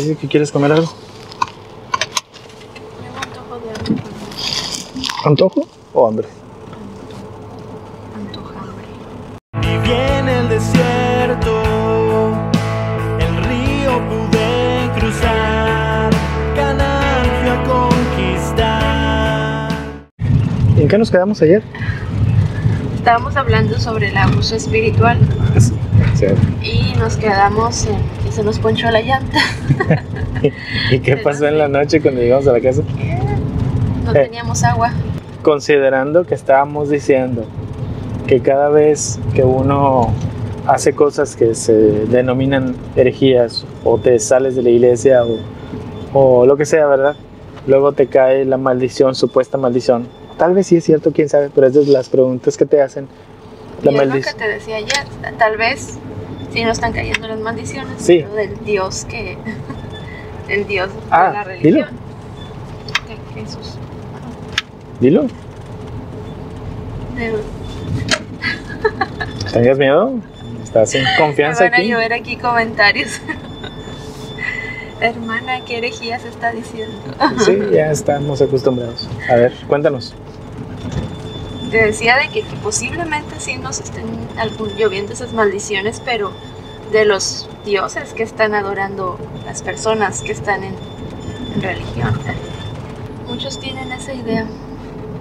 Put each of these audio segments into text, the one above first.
dice que quieres comer algo. Tengo antojo de hambre. ¿Antojo o hambre? Antoja hambre. Y viene el desierto, el río pude cruzar, Canaán fui a conquistar. ¿Y en qué nos quedamos ayer? Estábamos hablando sobre el abuso espiritual Sí. y nos quedamos en se nos ponchó la llanta. ¿Y qué pasó en la noche cuando llegamos a la casa? No Eh. teníamos agua. Considerando que estábamos diciendo que cada vez que uno hace cosas que se denominan herejías o te sales de la iglesia o, o lo que sea, ¿verdad? Luego te cae la maldición, supuesta maldición. Tal vez sí es cierto, quién sabe, pero esas son las preguntas que te hacen. La es lo que maldición. te decía ayer, tal vez sí nos están cayendo las maldiciones Sí. del Dios que el Dios Ah, de la dilo. religión. De Jesús. Dilo, De, ¿tengas miedo? ¿Estás en me confianza van a aquí? llover aquí comentarios. Hermana, ¿qué herejía se está diciendo? Sí, ya estamos acostumbrados. A ver, cuéntanos. Te decía de que, que posiblemente sí nos estén algún, lloviendo esas maldiciones, pero de los dioses que están adorando las personas que están en, en religión. Muchos tienen esa idea,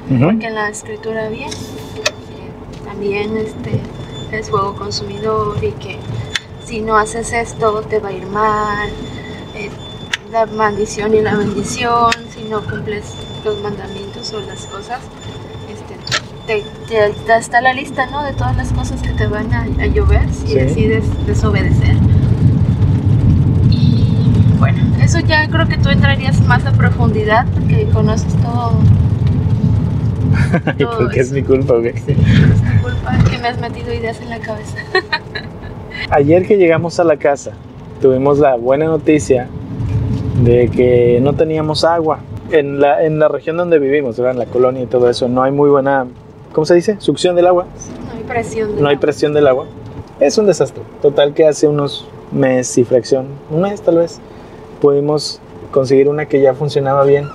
Ujú. que en la escritura que también este, es fuego consumidor y que si no haces esto te va a ir mal, eh, la maldición y la bendición, si no cumples los mandamientos o las cosas, te, te- te- está la lista ¿no? de todas las cosas que te van a, a llover si Sí. decides desobedecer. Y bueno, eso ya creo que tú entrarías más a profundidad porque conoces todo. ¿Y todo por qué es mi culpa, güey? Es tu culpa que me has metido ideas en la cabeza. Ayer que llegamos a la casa, tuvimos la buena noticia de que no teníamos agua. En la, en la región donde vivimos, ¿verdad? en la colonia y todo eso, no hay muy buena, ¿cómo se dice? Succión del agua. No hay presión. de No hay agua. presión del agua. Es un desastre. Total que hace unos meses y fracción, un mes tal vez, pudimos conseguir una que ya funcionaba bien.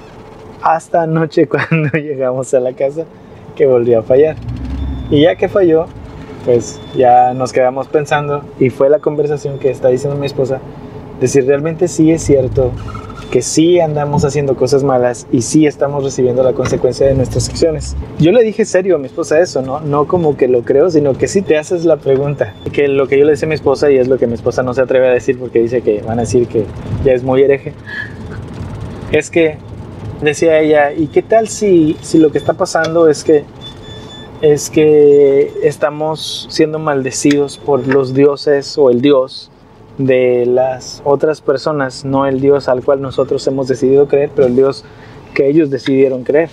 Hasta anoche cuando llegamos a la casa que volvió a fallar. Y ya que falló, pues ya nos quedamos pensando y fue la conversación que está diciendo mi esposa de si realmente sí es cierto que sí andamos haciendo cosas malas y sí estamos recibiendo la consecuencia de nuestras acciones. Yo le dije serio a mi esposa eso, ¿no? No como que lo creo, sino que sí te haces la pregunta. Que lo que yo le decía a mi esposa y es lo que mi esposa no se atreve a decir porque dice que van a decir que ya es muy hereje. Es que decía ella, ¿y qué tal si, si lo que está pasando es que es que estamos siendo maldecidos por los dioses o el dios de las otras personas, no el Dios al cual nosotros hemos decidido creer, pero el Dios que ellos decidieron creer.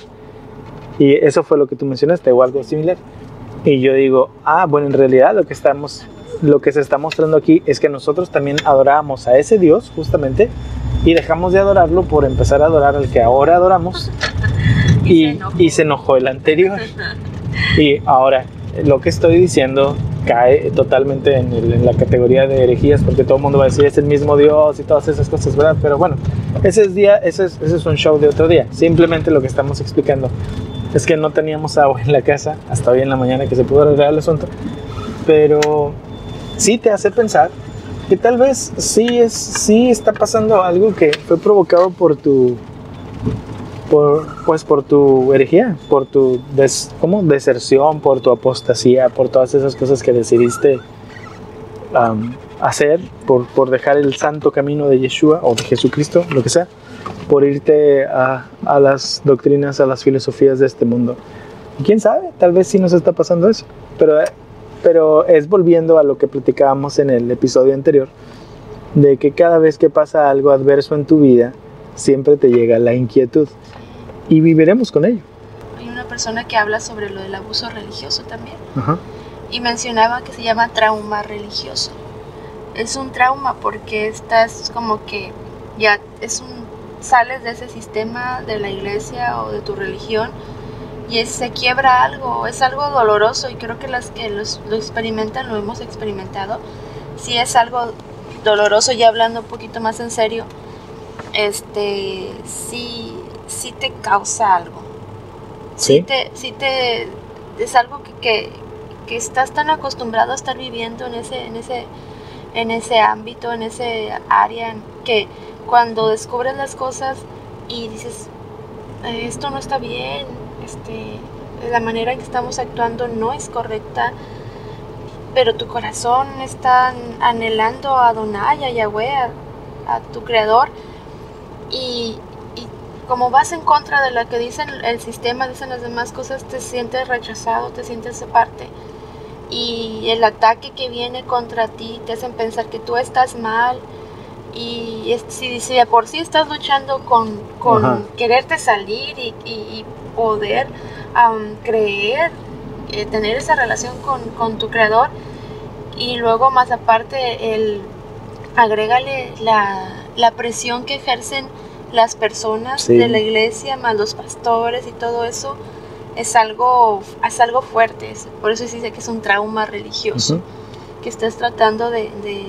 Y eso fue lo que tú mencionaste, o algo similar. Y yo digo, ah, bueno, en realidad lo que estamos, lo que se está mostrando aquí es que nosotros también adorábamos a ese Dios, justamente, y dejamos de adorarlo por empezar a adorar al que ahora adoramos. Y y, se enojó. y se enojó el anterior. Y ahora, lo que estoy diciendo cae totalmente en, el- en la categoría de herejías, porque todo el mundo va a decir es el mismo Dios y todas esas cosas, ¿verdad? Pero bueno, ese es, día, ese es, ese es un show de otro día. Simplemente lo que estamos explicando es que no teníamos agua en la casa hasta hoy en la mañana que se pudo arreglar el asunto, pero sí te hace pensar que tal vez sí, es, sí está pasando algo que fue provocado por tu pues por tu herejía, por tu des, ¿cómo? deserción, por tu apostasía, por todas esas cosas que decidiste hacer, por, por dejar el santo camino de Yeshua o de Jesucristo, lo que sea, por irte a, a las doctrinas, a las filosofías de este mundo. Y quién sabe, tal vez sí nos está pasando eso, pero, pero es volviendo a lo que platicábamos en el episodio anterior, de que cada vez que pasa algo adverso en tu vida, siempre te llega la inquietud y viviremos con ello. Hay una persona que habla sobre lo del abuso religioso también Ajá. y mencionaba que se llama trauma religioso. Es un trauma porque estás como que ya es un sales de ese sistema de la iglesia o de tu religión y es- se quiebra algo, es algo doloroso y creo que las que los- lo experimentan, lo hemos experimentado, sí es algo doloroso ya hablando un poquito más en serio este, sí, sí te causa algo. Sí. Sí te, sí te, es algo que, que, que estás tan acostumbrado a estar viviendo en ese, en ese, en ese ámbito, en ese área, que cuando descubres las cosas y dices, "Eh, esto no está bien, este, la manera en que estamos actuando no es correcta, pero tu corazón está anhelando a Adonai, a Yahweh, a, a tu creador, y como vas en contra de lo que dicen el sistema, dicen las demás cosas, te sientes rechazado, te sientes aparte. Y el ataque que viene contra ti te hacen pensar que tú estás mal. Y es- si, si de por sí estás luchando con, con Ajá. quererte salir y, y- y poder creer, eh, tener esa relación con, con tu creador, y luego más aparte el agrégale la, la presión que ejercen las personas Sí. de la iglesia, más los pastores y todo eso, es algo, es algo fuerte. Por eso se dice que es un trauma religioso que estás tratando de, de-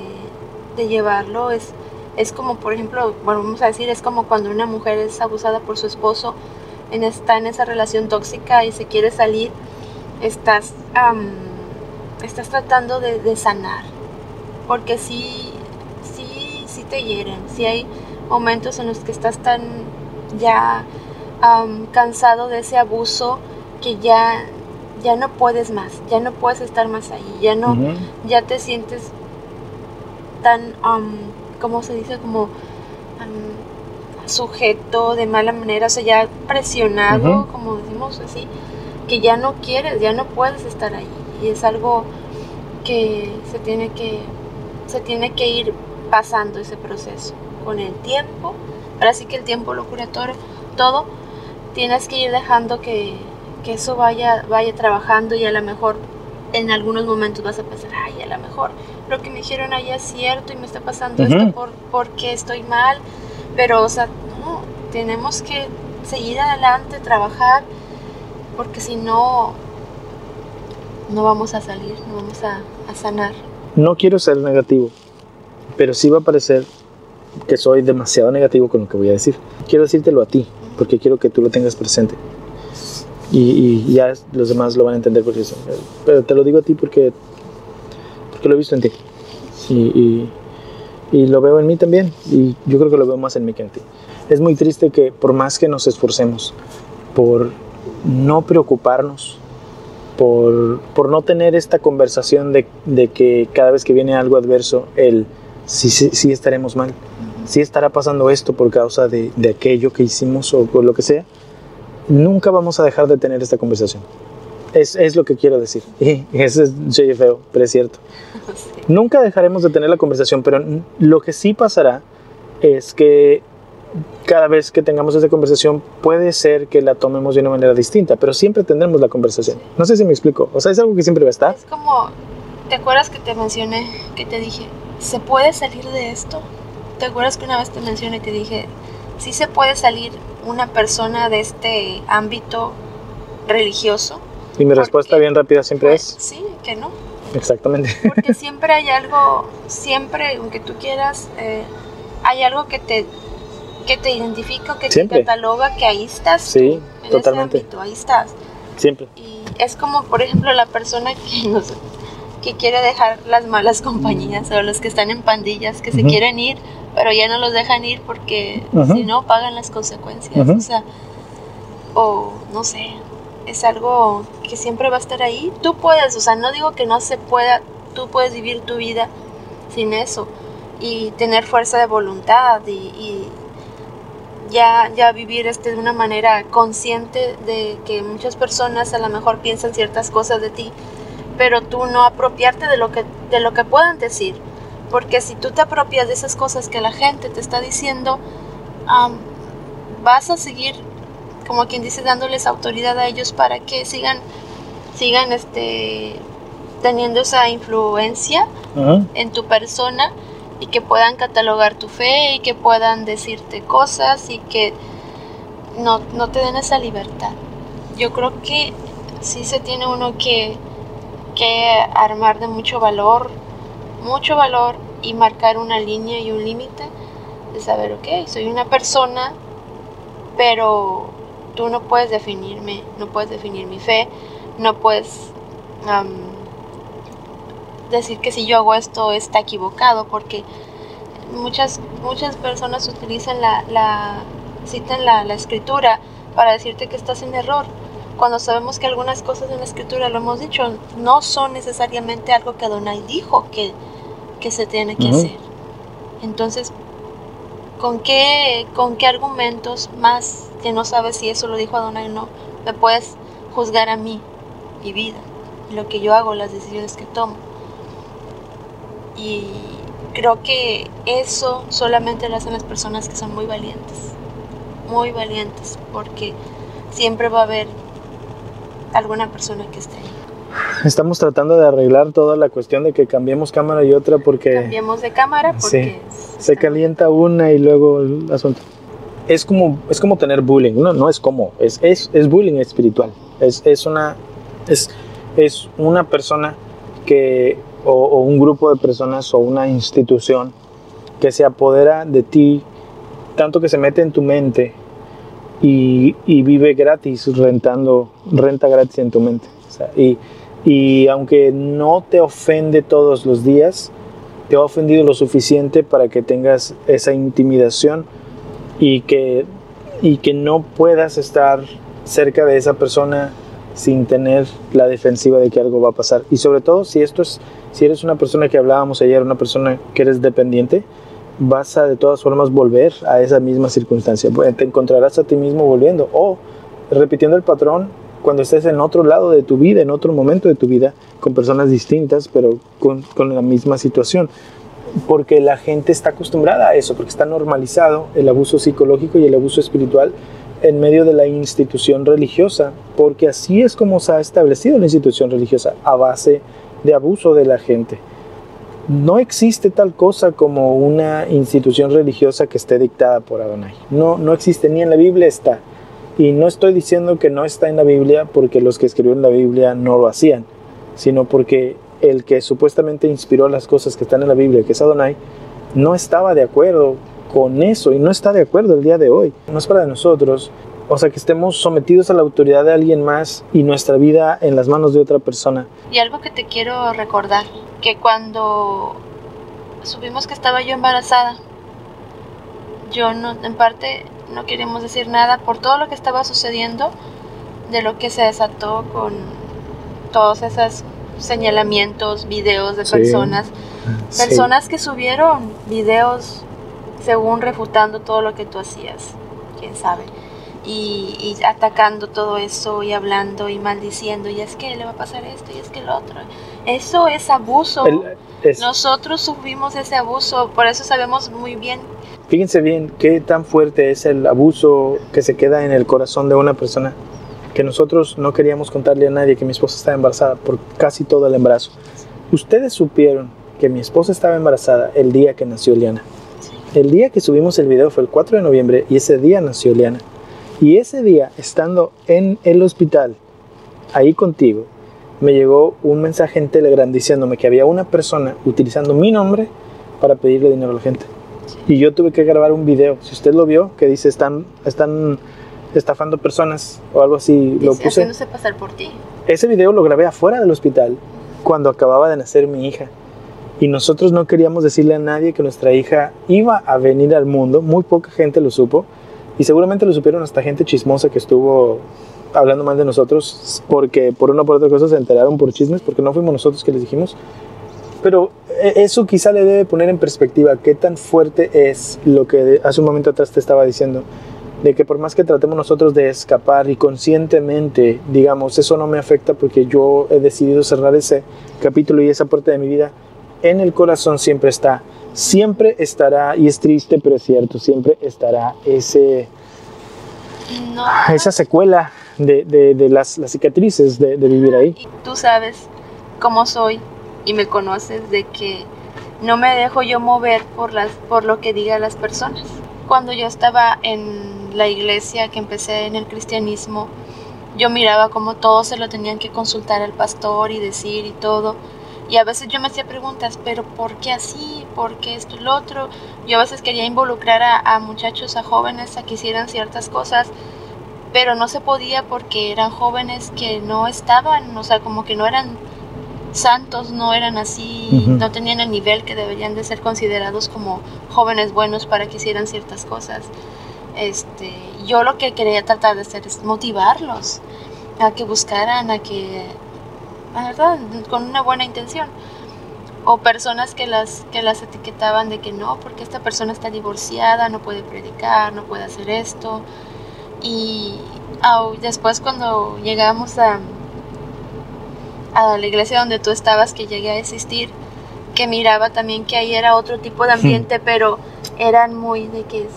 de llevarlo. Es, es como, por ejemplo, bueno, vamos a decir, es como cuando una mujer es abusada por su esposo, en, está en esa relación tóxica y se quiere salir, estás, estás tratando de, de sanar. Porque sí, sí, sí te hieren. Sí hay momentos en los que estás tan ya am, cansado de ese abuso que ya, ya no puedes más, ya no puedes estar más ahí, ya no, ya te sientes tan, um, ¿cómo se dice? Como um, sujeto de mala manera, o sea, ya presionado, como decimos así, que ya no quieres, ya no puedes estar ahí. Y es algo que se tiene que, se tiene que ir pasando ese proceso con el tiempo. Ahora sí que el tiempo lo cura todo, todo. Tienes que ir dejando que, que eso vaya, vaya trabajando y a lo mejor en algunos momentos vas a pensar, ay, a lo mejor lo que me dijeron allá es cierto y me está pasando Ujú. esto por, porque estoy mal. Pero, o sea, no, tenemos que seguir adelante, trabajar, porque si no, no vamos a salir, no vamos a, a sanar. No quiero ser negativo, pero sí va a parecer que soy demasiado negativo con lo que voy a decir. Quiero decírtelo a ti, porque quiero que tú lo tengas presente. Y, y ya los demás lo van a entender porque eso. Pero te lo digo a ti porque, porque lo he visto en ti. Y, y- y lo veo en mí también. Y yo creo que lo veo más en mí que en ti. Es muy triste que por más que nos esforcemos por no preocuparnos, por, por no tener esta conversación de, de que cada vez que viene algo adverso, el sí, sí, sí estaremos mal, sí estará pasando esto por causa de, de aquello que hicimos o por lo que sea, nunca vamos a dejar de tener esta conversación. Es, es lo que quiero decir. Y eso es feo, pero es cierto. Sí. Nunca dejaremos de tener la conversación, pero lo que sí pasará es que cada vez que tengamos esa conversación puede ser que la tomemos de una manera distinta, pero siempre tendremos la conversación. No sé si me explico. O sea, es algo que siempre va a estar. Es como, ¿te acuerdas que te mencioné, que te dije, ¿se puede salir de esto? ¿Te acuerdas que una vez te mencioné y te dije, sí se puede salir una persona de este ámbito religioso? Y mi ¿Por respuesta bien rápida siempre Pues, es sí, que no. exactamente. Porque siempre hay algo, siempre, aunque tú quieras, eh, hay algo que te, que te identifica, que Siempre. te cataloga que ahí estás. Sí, tú, en totalmente. Ese ámbito, ahí estás. Siempre. Y es como, por ejemplo, la persona que, no sé, que quiere dejar las malas compañías o los que están en pandillas, que se quieren ir, pero ya no los dejan ir porque si no pagan las consecuencias. O sea, o no sé, es algo que siempre va a estar ahí. Tú puedes, o sea, no digo que no se pueda, tú puedes vivir tu vida sin eso y tener fuerza de voluntad y, y ya, ya vivir este de una manera consciente de que muchas personas a lo mejor piensan ciertas cosas de ti, pero tú no apropiarte de lo que, de lo que puedan decir. Porque si tú te apropias de esas cosas que la gente te está diciendo, vas a seguir, como quien dice, dándoles autoridad a ellos para que sigan, sigan este, teniendo esa influencia en tu persona y que puedan catalogar tu fe y que puedan decirte cosas y que no, no te den esa libertad. Yo creo que sí se tiene uno que, que armar de mucho valor, mucho valor y marcar una línea y un límite de saber, ok, soy una persona, pero tú no puedes definirme, no puedes definir mi fe, no puedes am, decir que si yo hago esto está equivocado, porque muchas, muchas personas utilizan la, la citan la, la escritura para decirte que estás en error, cuando sabemos que algunas cosas en la escritura, lo hemos dicho, no son necesariamente algo que Adonai dijo que, que se tiene que Ujú. hacer. Entonces, ¿con qué, ¿con qué argumentos más que no sabes si eso lo dijo Adonai o no, me puedes juzgar a mí, mi vida, lo que yo hago, las decisiones que tomo? Y creo que eso solamente lo hacen las personas que son muy valientes, muy valientes, porque siempre va a haber alguna persona que esté ahí. Estamos tratando de arreglar toda la cuestión de que cambiemos cámara y otra porque Cambiemos de cámara porque se calienta una y luego el asunto. Es como, es como tener bullying, no, no es como, es, es, es bullying espiritual. Es, es, una, es, es una persona que, o, o un grupo de personas o una institución que se apodera de ti, tanto que se mete en tu mente y, y vive gratis, rentando, renta gratis en tu mente. O sea, y, y aunque no te ofende todos los días, te ha ofendido lo suficiente para que tengas esa intimidación y que, y que no puedas estar cerca de esa persona sin tener la defensiva de que algo va a pasar. Y sobre todo si esto es, si eres una persona que hablábamos ayer, una persona que eres dependiente, vas a de todas formas volver a esa misma circunstancia. Bueno, Te encontrarás a ti mismo volviendo o repitiendo el patrón cuando estés en otro lado de tu vida, en otro momento de tu vida, con personas distintas, pero con, con la misma situación. Porque la gente está acostumbrada a eso, porque está normalizado el abuso psicológico y el abuso espiritual en medio de la institución religiosa, porque así es como se ha establecido la institución religiosa, a base de abuso de la gente. No existe tal cosa como una institución religiosa que esté dictada por Adonai. No, no existe, ni en la Biblia está. Y no estoy diciendo que no está en la Biblia porque los que escribieron la Biblia no lo hacían, sino porque el que supuestamente inspiró las cosas que están en la Biblia, que es Adonai, no estaba de acuerdo con eso y no está de acuerdo el día de hoy. No es para nosotros, o sea, que estemos sometidos a la autoridad de alguien más y nuestra vida en las manos de otra persona. Y algo que te quiero recordar, que cuando supimos que estaba yo embarazada, yo no, en parte no queríamos decir nada por todo lo que estaba sucediendo, de lo que se desató con todos esos señalamientos, videos de Sí. personas, Sí. personas que subieron videos según refutando todo lo que tú hacías, quién sabe, y, y atacando todo eso y hablando y maldiciendo, y es que le va a pasar esto y es que lo otro. Eso es abuso. El- es- Nosotros sufrimos ese abuso, por eso sabemos muy bien. Fíjense bien qué tan fuerte es el abuso que se queda en el corazón de una persona. Que nosotros no queríamos contarle a nadie que mi esposa estaba embarazada por casi todo el embarazo. Ustedes supieron que mi esposa estaba embarazada el día que nació Liana. El día que subimos el video fue el 4 de noviembre y ese día nació Liana. Y ese día, estando en el hospital, ahí contigo, me llegó un mensaje en Telegram diciéndome que había una persona utilizando mi nombre para pedirle dinero a la gente. Y yo tuve que grabar un video. Si usted lo vio, que dice están, están estafando personas o algo así, lo Dice, puse. haciéndose pasar por ti. Ese video lo grabé afuera del hospital cuando acababa de nacer mi hija. Y nosotros no queríamos decirle a nadie que nuestra hija iba a venir al mundo. Muy poca gente lo supo. Y seguramente lo supieron hasta gente chismosa que estuvo hablando mal de nosotros porque por una o por otra cosa se enteraron por chismes porque no fuimos nosotros que les dijimos. Pero eh, eso quizá le debe poner en perspectiva qué tan fuerte es lo que hace un momento atrás te estaba diciendo, de que por más que tratemos nosotros de escapar y conscientemente, digamos, eso no me afecta porque yo he decidido cerrar ese capítulo y esa parte de mi vida, en el corazón siempre está, siempre estará, y es triste pero es cierto, siempre estará ese, No. esa secuela de, de- de las, las cicatrices de, de vivir ahí. Y tú sabes cómo soy y me conoces de que no me dejo yo mover por las por lo que digan las personas. Cuando yo estaba en la iglesia, que empecé en el cristianismo, yo miraba como todos se lo tenían que consultar al pastor y decir y todo. Y a veces yo me hacía preguntas, pero ¿por qué así? ¿Por qué esto y lo otro? Yo a veces quería involucrar a, a muchachos, a jóvenes a que hicieran ciertas cosas, pero no se podía porque eran jóvenes que no estaban, o sea, como que no eran santos, no eran así, no tenían el nivel que deberían de ser considerados como jóvenes buenos para que hicieran ciertas cosas. Este, yo lo que quería tratar de hacer es motivarlos a que buscaran, a que, verdad, con una buena intención. O personas que las, que las etiquetaban de que no, porque esta persona está divorciada, no puede predicar, no puede hacer esto. Y después cuando llegamos a, a la iglesia donde tú estabas, que llegué a asistir, que miraba también que ahí era otro tipo de ambiente, pero eran muy de que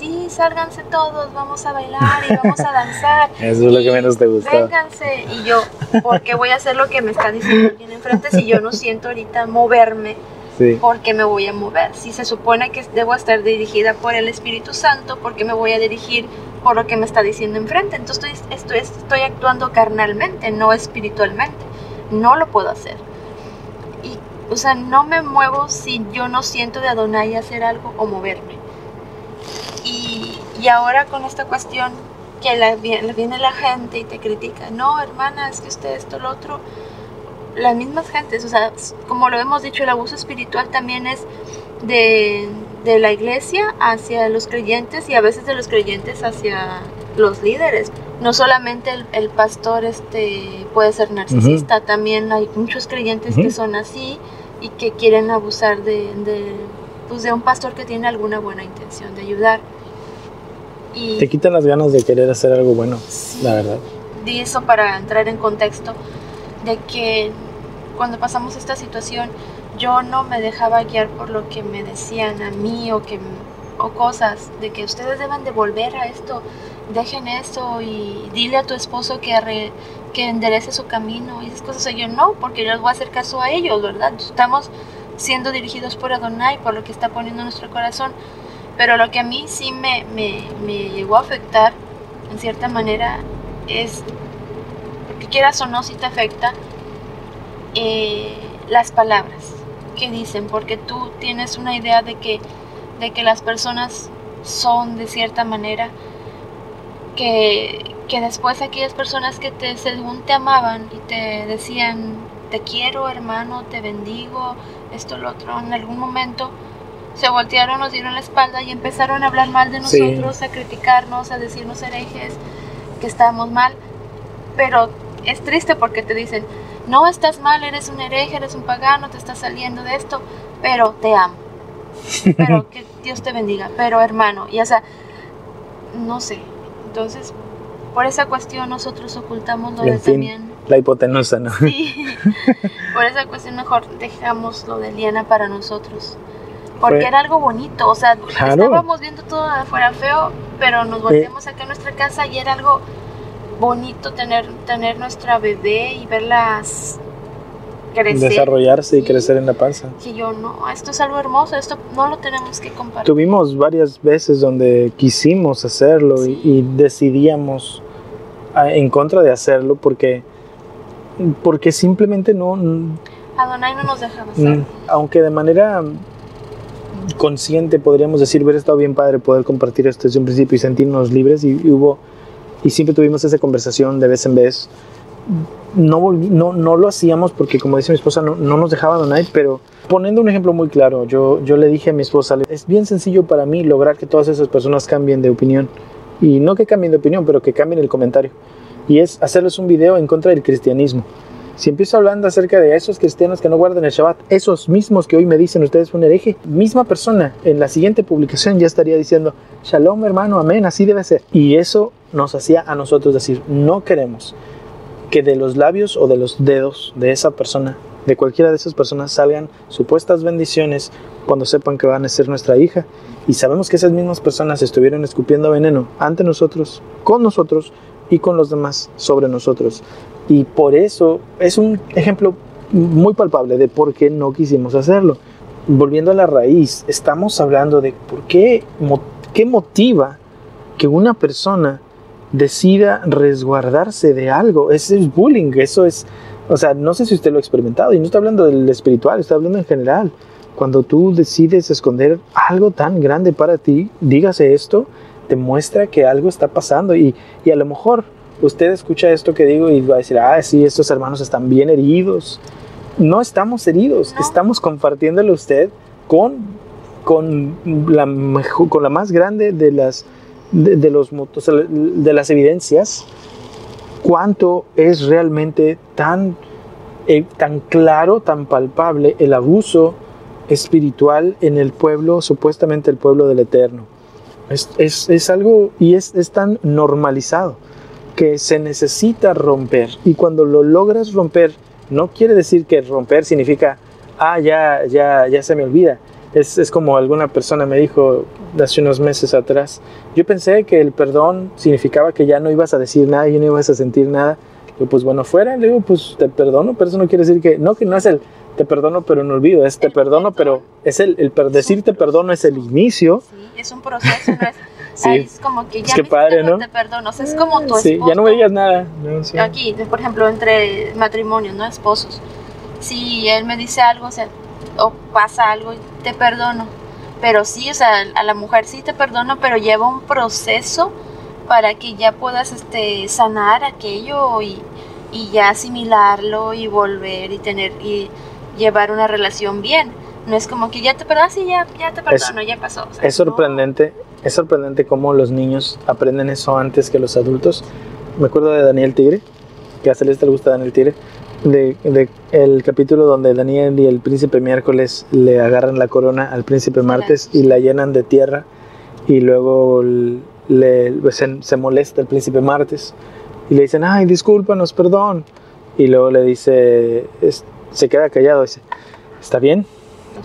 sí, sálganse todos, vamos a bailar y vamos a danzar. Eso es lo que menos te gusta. Vénganse. Y yo, ¿por qué voy a hacer lo que me está diciendo alguien enfrente si yo no siento ahorita moverme? Sí. ¿Por qué me voy a mover? Si se supone que debo estar dirigida por el Espíritu Santo, ¿por qué me voy a dirigir por lo que me está diciendo enfrente? Entonces estoy, estoy, estoy actuando carnalmente, no espiritualmente. No lo puedo hacer. Y, o sea, no me muevo si yo no siento de Adonai hacer algo o moverme. Y, ahora con esta cuestión que la, viene viene la gente y te critica, no, hermana, es que usted esto, lo otro, las mismas gentes, o sea, como lo hemos dicho, el abuso espiritual también es de, de la iglesia hacia los creyentes y a veces de los creyentes hacia los líderes. No solamente el, el pastor este, puede ser narcisista, también hay muchos creyentes que son así y que quieren abusar de, de, pues, de un pastor que tiene alguna buena intención de ayudar. Y Te quitan las ganas de querer hacer algo bueno, Sí. la verdad. di eso para entrar en contexto de que cuando pasamos esta situación yo no me dejaba guiar por lo que me decían a mí o que o cosas de que ustedes deben de volver a esto dejen esto y dile a tu esposo que arre- que enderece su camino y esas cosas y yo no porque yo les voy a hacer caso a ellos verdad estamos siendo dirigidos por Adonai por lo que está poniendo en nuestro corazón pero lo que a mí sí me, me, me llegó a afectar en cierta manera es que quieras o no si te afecta eh, las palabras que dicen porque tú tienes una idea de que de que las personas son de cierta manera que, que después aquellas personas que te según te amaban y te decían te quiero hermano te bendigo esto lo otro en algún momento se voltearon, nos dieron la espalda y empezaron a hablar mal de Sí. nosotros, a criticarnos, a decirnos herejes, que estábamos mal. Pero es triste porque te dicen, no estás mal, eres un hereje, eres un pagano, te estás saliendo de esto, pero te amo. Pero que Dios te bendiga, pero hermano, y o sea, no sé. Entonces, por esa cuestión nosotros ocultamos lo de fin. también. La hipotenusa, ¿no? Sí. por esa cuestión mejor dejamos lo de Liana para nosotros. Porque Fue- era algo bonito, o sea, Claro. estábamos viendo todo afuera feo, pero nos volteamos acá a nuestra casa y era algo bonito tener, tener nuestra bebé y verlas crecer. Desarrollarse y Sí. crecer en la panza. Que yo, no, esto es algo hermoso, esto no lo tenemos que compartir. Tuvimos varias veces donde quisimos hacerlo y, y decidíamos ah, en contra de hacerlo porque, porque simplemente no, Adonai no nos dejaba hacerlo. aunque de manera consciente podríamos decir hubiera estado bien padre poder compartir esto desde un principio y sentirnos libres y, hubo y siempre tuvimos esa conversación de vez en vez. No, no, no lo hacíamos porque como dice mi esposa no, no nos dejaba Donai pero poniendo un ejemplo muy claro yo, yo le dije a mi esposa es bien sencillo para mí lograr que todas esas personas cambien de opinión y no que cambien de opinión pero que cambien el comentario y es hacerles un video en contra del cristianismo si empiezo hablando acerca de esos cristianos que no guardan el Shabbat, esos mismos que hoy me dicen ustedes un hereje, misma persona en la siguiente publicación ya estaría diciendo, Shalom hermano, amén, así debe ser. Y eso nos hacía a nosotros decir, no queremos que de los labios o de los dedos de esa persona, de cualquiera de esas personas, salgan supuestas bendiciones cuando sepan que van a ser nuestra hija. Y sabemos que esas mismas personas estuvieron escupiendo veneno ante nosotros, con nosotros y con los demás sobre nosotros. Y por eso es un ejemplo muy palpable de por qué no quisimos hacerlo. Volviendo a la raíz, estamos hablando de por qué, qué motiva que una persona decida resguardarse de algo. Eso es bullying, eso es O sea, no sé si usted lo ha experimentado, y no estoy hablando del espiritual, estoy hablando en general. Cuando tú decides esconder algo tan grande para ti, dígase esto, te muestra que algo está pasando y, y a lo mejor usted escucha esto que digo y va a decir, ah, sí, estos hermanos están bien heridos. No estamos heridos, No. estamos compartiéndole a usted con, con, la, mejo- con la más grande de las, de, de los, de las evidencias, cuánto es realmente tan, eh, tan claro, tan palpable el abuso espiritual en el pueblo, supuestamente el pueblo del Eterno. Es, es- es algo y es, es tan normalizado que se necesita romper. Y cuando lo logras romper, no quiere decir que romper significa, ah, ya, ya, ya se me olvida. Es, es como alguna persona me dijo hace unos meses atrás, yo pensé que el perdón significaba que ya no ibas a decir nada y no ibas a sentir nada. Y pues bueno, fuera, le digo, pues te perdono, pero eso no quiere decir que, no, que no es el te perdono pero no olvido, es te perdono pero es el, el per- decir te perdono es el inicio. Sí, es un proceso, no es, Sí. es como que ya que me padre, ¿no? te perdono, o sea, es como tu Sí, ya no me esposo. digas nada. No, sí. Aquí, por ejemplo, entre matrimonios, ¿no? Esposos. Si él me dice algo, o sea, o pasa algo, te perdono. Pero sí, o sea, a la mujer sí te perdono, pero lleva un proceso para que ya puedas este, sanar aquello y, y ya asimilarlo y volver y tener y llevar una relación bien. No es como que ya te perdono, sí, ya, ya te perdono, ya pasó. o sea, Es sorprendente, es sorprendente cómo los niños aprenden eso antes que los adultos. Me acuerdo de Daniel Tigre, que a Celeste le gusta Daniel Tigre, de, de el capítulo donde Daniel y el príncipe miércoles le agarran la corona al príncipe martes y la llenan de tierra y luego le, pues, se, se molesta el príncipe martes y le dicen, ay, discúlpanos, perdón. Y luego le dice, es- se queda callado, dice, ¿está bien?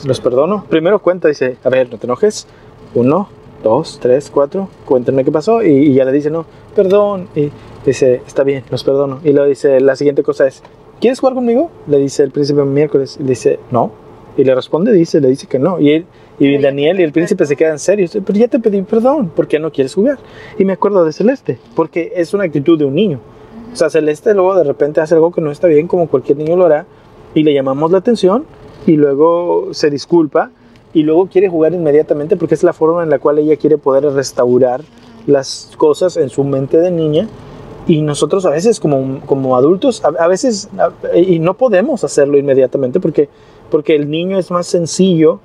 Los perdono. Primero cuenta, dice, a ver, no te enojes. Uno, dos, tres, cuatro. Cuéntenme qué pasó. Y, y ya le dice, no, perdón. Y dice, está bien, los perdono. Y luego dice, la siguiente cosa es, ¿quieres jugar conmigo? Le dice el príncipe miércoles. Y le dice, no. Y le responde, dice, le dice que no. Y él, y Daniel y el príncipe se quedan serios. Pero ya te pedí perdón. ¿Por qué no quieres jugar? Y me acuerdo de Celeste, porque es una actitud de un niño. O sea, Celeste luego de repente hace algo que no está bien, como cualquier niño lo hará, y le llamamos la atención, y luego se disculpa, y luego quiere jugar inmediatamente porque es la forma en la cual ella quiere poder restaurar las cosas en su mente de niña. Y nosotros a veces como, como adultos, a, veces, y no podemos hacerlo inmediatamente porque, porque el niño es más sencillo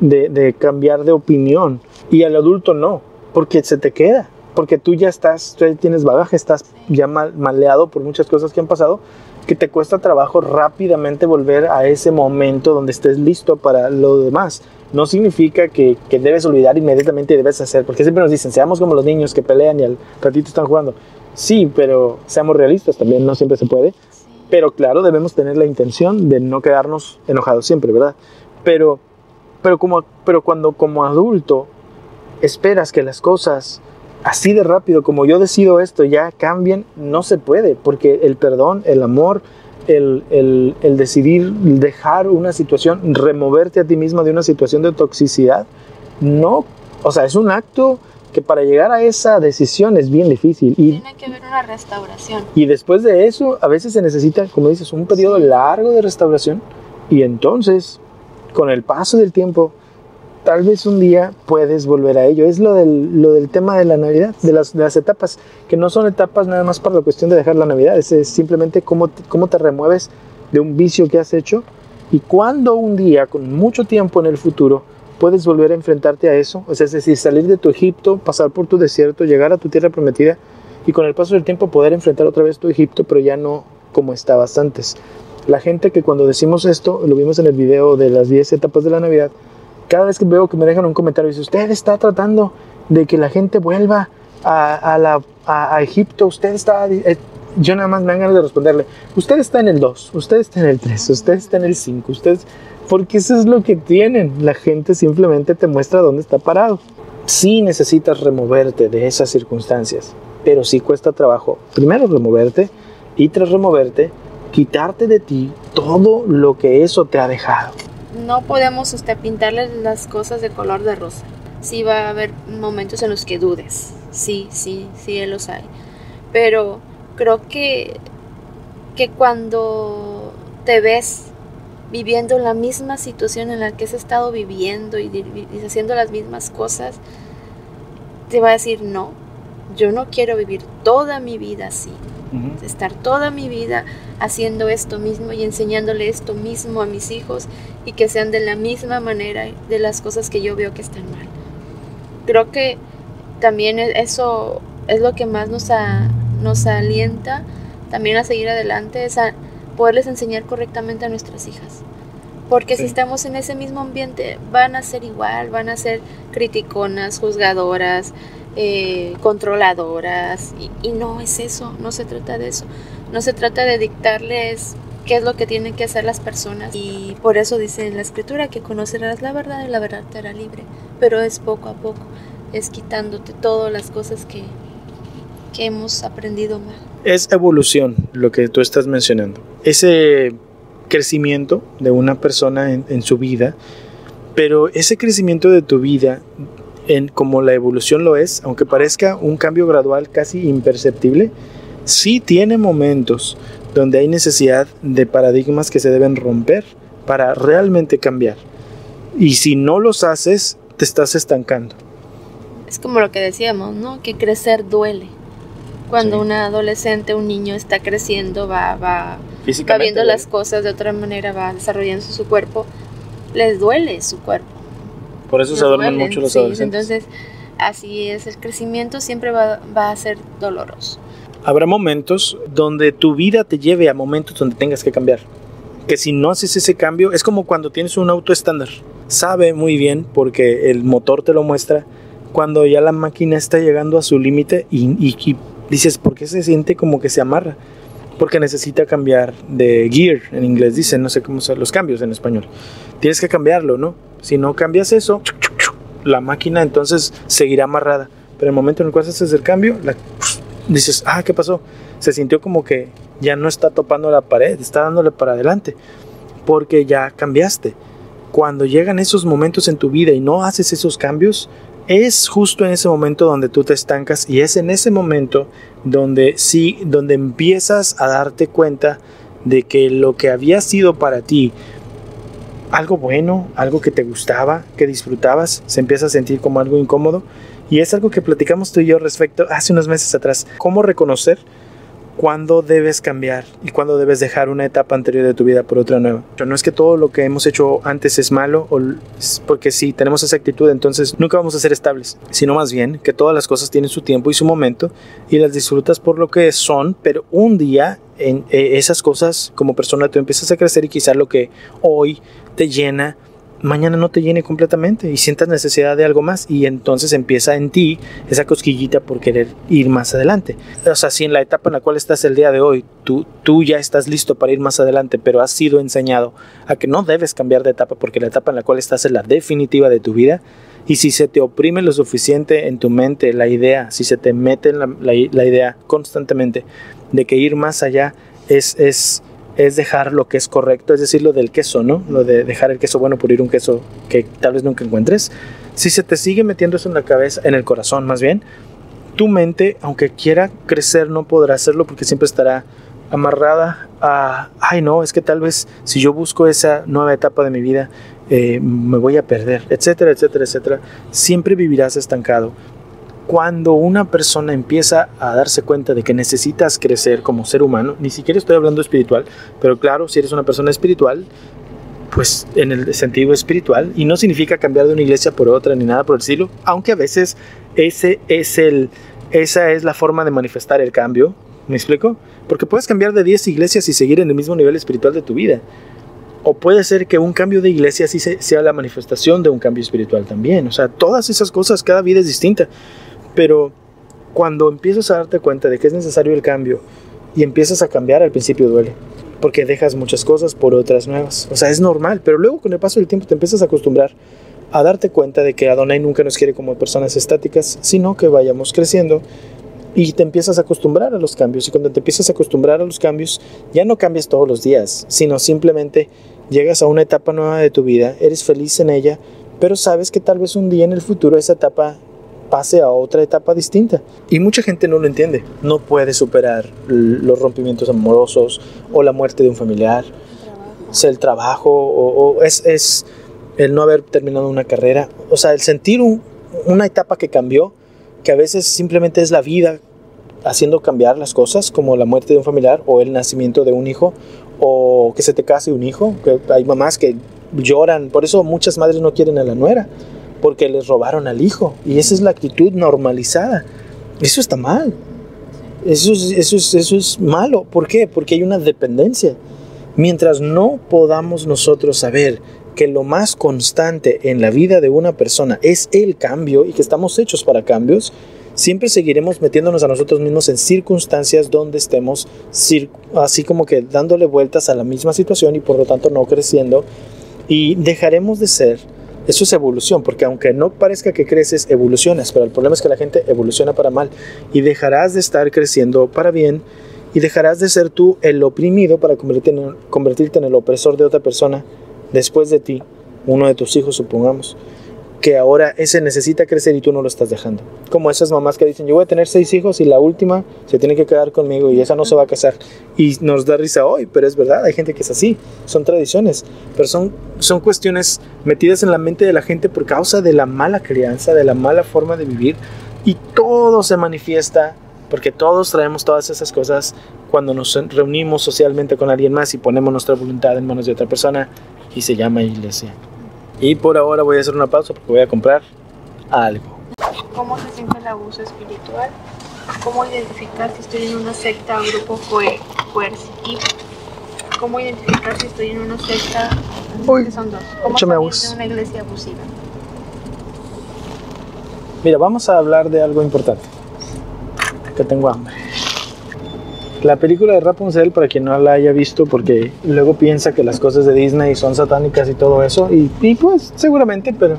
de, de cambiar de opinión y al adulto no, porque se te queda, porque tú ya estás, tú ya tienes bagaje, estás ya mal, maleado por muchas cosas que han pasado, que te cuesta trabajo rápidamente volver a ese momento donde estés listo para lo demás. No significa que, que debes olvidar inmediatamente y debes hacer, porque siempre nos dicen, seamos como los niños que pelean y al ratito están jugando. Sí, pero seamos realistas también, no siempre se puede. Pero claro, debemos tener la intención de no quedarnos enojados siempre, ¿verdad? Pero, pero, como, pero cuando como adulto esperas que las cosas así de rápido, como yo decido esto, ya cambien, no se puede, porque el perdón, el amor, el, el, el decidir dejar una situación, removerte a ti mismo de una situación de toxicidad, no, o sea, es un acto que para llegar a esa decisión es bien difícil. Y Tiene que haber una restauración. y después de eso, a veces se necesita, como dices, un periodo largo de restauración. Y entonces, con el paso del tiempo, tal vez un día puedes volver a ello. Es lo del, lo del tema de la Navidad, de las, de las etapas, que no son etapas nada más para la cuestión de dejar la Navidad, es, simplemente cómo, te- cómo te remueves de un vicio que has hecho y cuando un día, con mucho tiempo en el futuro, puedes volver a enfrentarte a eso, o sea, es decir, salir de tu Egipto, pasar por tu desierto, llegar a tu tierra prometida y con el paso del tiempo poder enfrentar otra vez tu Egipto, pero ya no como estabas antes. La gente que cuando decimos esto, lo vimos en el video de las 10 etapas de la Navidad, cada vez que veo que me dejan un comentario, dice, usted está tratando de que la gente vuelva a, a la, a, a Egipto, usted está... eh, yo nada más me dan ganas de responderle, usted está en el 2, usted está en el 3, usted está en el 5, usted... Porque eso es lo que tienen. La gente simplemente te muestra dónde está parado. Sí necesitas removerte de esas circunstancias, pero sí cuesta trabajo. Primero removerte y tras removerte, quitarte de ti todo lo que eso te ha dejado. No podemos este, pintarle las cosas de color de rosa. Sí va a haber momentos en los que dudes. Sí, sí, sí, los hay. Pero creo que, que cuando te ves viviendo la misma situación en la que has estado viviendo y, y haciendo las mismas cosas, te va a decir, no, yo no quiero vivir toda mi vida así, Estar toda mi vida haciendo esto mismo y enseñándole esto mismo a mis hijos y que sean de la misma manera de las cosas que yo veo que están mal. Creo que también e- eso es lo que más nos, a- nos alienta también a seguir adelante, es a poderles enseñar correctamente a nuestras hijas. Porque Sí. si estamos en ese mismo ambiente, van a ser igual, van a ser criticonas, juzgadoras, eh, controladoras. Y, no es eso, no se trata de eso. No se trata de dictarles qué es lo que tienen que hacer las personas. Y por eso dice en la escritura que conocerás la verdad y la verdad te hará libre. Pero es poco a poco, es quitándote todas las cosas que, que hemos aprendido mal. Es evolución lo que tú estás mencionando. Ese crecimiento de una persona en su vida, pero ese crecimiento de tu vida, en, como la evolución lo es, aunque parezca un cambio gradual casi imperceptible, sí tiene momentos donde hay necesidad de paradigmas que se deben romper para realmente cambiar. Y si no los haces, te estás estancando. Es como lo que decíamos, ¿no? Que crecer duele. Cuando Sí. una adolescente, un niño está creciendo, va, va, va viendo las cosas de otra manera, va desarrollando su cuerpo, les duele su cuerpo. Por eso se duermen duelen, mucho los sí, adolescentes. Entonces, así es, el crecimiento siempre va, va a ser doloroso. Habrá momentos donde tu vida te lleve a momentos donde tengas que cambiar. Que si no haces ese cambio, es como cuando tienes un auto estándar. Sabe muy bien, porque el motor te lo muestra, cuando ya la máquina está llegando a su límite y, y- y dices, ¿por qué se siente como que se amarra? Porque necesita cambiar de gear, en inglés dicen, no sé cómo son los cambios en español. Tienes que cambiarlo, ¿no? Si no cambias eso, la máquina entonces seguirá amarrada. Pero el momento en el cual haces el cambio, la dices, ah, ¿qué pasó? Se sintió como que ya no está topando la pared, está dándole para adelante, porque ya cambiaste. Cuando llegan esos momentos en tu vida y no haces esos cambios, es justo en ese momento donde tú te estancas y es en ese momento donde sí, donde empiezas a darte cuenta de que lo que había sido para ti algo bueno, algo que te gustaba, que disfrutabas, se empieza a sentir como algo incómodo. Y es algo que platicamos tú y yo respecto hace unos meses atrás. ¿Cómo reconocer cuándo debes cambiar y cuándo debes dejar una etapa anterior de tu vida por otra nueva? No es que todo lo que hemos hecho antes es malo, porque si tenemos esa actitud, entonces nunca vamos a ser estables, sino más bien que todas las cosas tienen su tiempo y su momento y las disfrutas por lo que son, pero un día en eh, esas cosas como persona tú empiezas a crecer y quizás lo que hoy te llena, mañana no te llene completamente y sientas necesidad de algo más y entonces empieza en ti esa cosquillita por querer ir más adelante. O sea, si en la etapa en la cual estás el día de hoy, tú, tú ya estás listo para ir más adelante, pero has sido enseñado a que no debes cambiar de etapa porque la etapa en la cual estás es la definitiva de tu vida. Y si se te oprime lo suficiente en tu mente la idea, si se te mete la, la, la idea constantemente de que ir más allá es, es, es dejar lo que es correcto, es decir, lo del queso, ¿no? Lo de dejar el queso bueno por ir un queso que tal vez nunca encuentres. Si se te sigue metiendo eso en la cabeza, en el corazón más bien, tu mente, aunque quiera crecer, no podrá hacerlo porque siempre estará amarrada a, ay no, es que tal vez si yo busco esa nueva etapa de mi vida, eh, me voy a perder, etcétera, etcétera, etcétera. Siempre vivirás estancado cuando una persona empieza a darse cuenta de que necesitas crecer como ser humano, ni siquiera estoy hablando espiritual, pero claro, si eres una persona espiritual, pues en el sentido espiritual, y no significa cambiar de una iglesia por otra ni nada por el estilo, aunque a veces ese es el, esa es la forma de manifestar el cambio, ¿me explico? Porque puedes cambiar de 10 iglesias y seguir en el mismo nivel espiritual de tu vida. O puede ser que un cambio de iglesia sí sea la manifestación de un cambio espiritual también. O sea, todas esas cosas, cada vida es distinta. Pero cuando empiezas a darte cuenta de que es necesario el cambio y empiezas a cambiar, al principio duele. Porque dejas muchas cosas por otras nuevas. O sea, es normal. Pero luego con el paso del tiempo te empiezas a acostumbrar a darte cuenta de que Adonai nunca nos quiere como personas estáticas, sino que vayamos creciendo y te empiezas a acostumbrar a los cambios. Y cuando te empiezas a acostumbrar a los cambios, ya no cambias todos los días, sino simplemente llegas a una etapa nueva de tu vida, eres feliz en ella, pero sabes que tal vez un día en el futuro esa etapa pase a otra etapa distinta. Y mucha gente no lo entiende. No puede superar los rompimientos amorosos o la muerte de un familiar sea el trabajo o, es, es, el no haber terminado una carrera, o sea, el sentir un, una etapa que cambió, que a veces simplemente es la vida haciendo cambiar las cosas, como la muerte de un familiar o el nacimiento de un hijo, o que se te case un hijo, que hay mamás que lloran, por eso muchas madres no quieren a la nuera, porque les robaron al hijo, y esa es la actitud normalizada. Eso está mal. Eso es, eso es, eso es malo. ¿Por qué? Porque hay una dependencia. Mientras no podamos nosotros saber que lo más constante en la vida de una persona es el cambio y que estamos hechos para cambios, siempre seguiremos metiéndonos a nosotros mismos en circunstancias donde estemos así como que dándole vueltas a la misma situación y por lo tanto no creciendo y dejaremos de ser. Eso es evolución, porque aunque no parezca que creces, evolucionas, pero el problema es que la gente evoluciona para mal y dejarás de estar creciendo para bien y dejarás de ser tú el oprimido para convertirte en, convertirte en el opresor de otra persona después de ti, uno de tus hijos supongamos, que ahora ese necesita crecer y tú no lo estás dejando. Como esas mamás que dicen, yo voy a tener seis hijos y la última se tiene que quedar conmigo y esa no se va a casar. Y nos da risa hoy, pero es verdad, hay gente que es así, son tradiciones, pero son, son cuestiones metidas en la mente de la gente por causa de la mala crianza, de la mala forma de vivir y todo se manifiesta porque todos traemos todas esas cosas cuando nos reunimos socialmente con alguien más y ponemos nuestra voluntad en manos de otra persona y se llama iglesia. Y por ahora voy a hacer una pausa porque voy a comprar algo. ¿Cómo se siente el abuso espiritual? ¿Cómo identificar si estoy en una secta o grupo coercitivo? ¿Cómo identificar si estoy en una secta? Uy, que son dos. ¿Cómo de una iglesia abusiva? Mira, vamos a hablar de algo importante. Que tengo hambre. La película de Rapunzel, para quien no la haya visto, porque luego piensa que las cosas de Disney son satánicas y todo eso, y, y pues seguramente, pero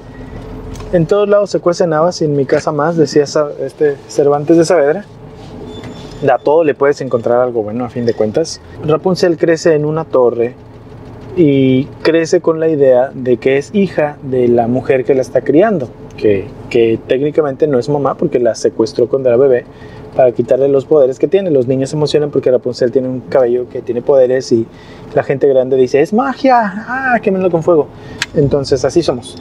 en todos lados se cuecen habas y en mi casa más, decía este Cervantes de Saavedra. A todo le puedes encontrar algo bueno a fin de cuentas. Rapunzel crece en una torre y crece con la idea de que es hija de la mujer que la está criando, que, que técnicamente no es mamá porque la secuestró cuando era bebé para quitarle los poderes que tiene. Los niños se emocionan porque Rapunzel tiene un cabello que tiene poderes y la gente grande dice, es magia, ah, quémenlo con fuego. Entonces así somos.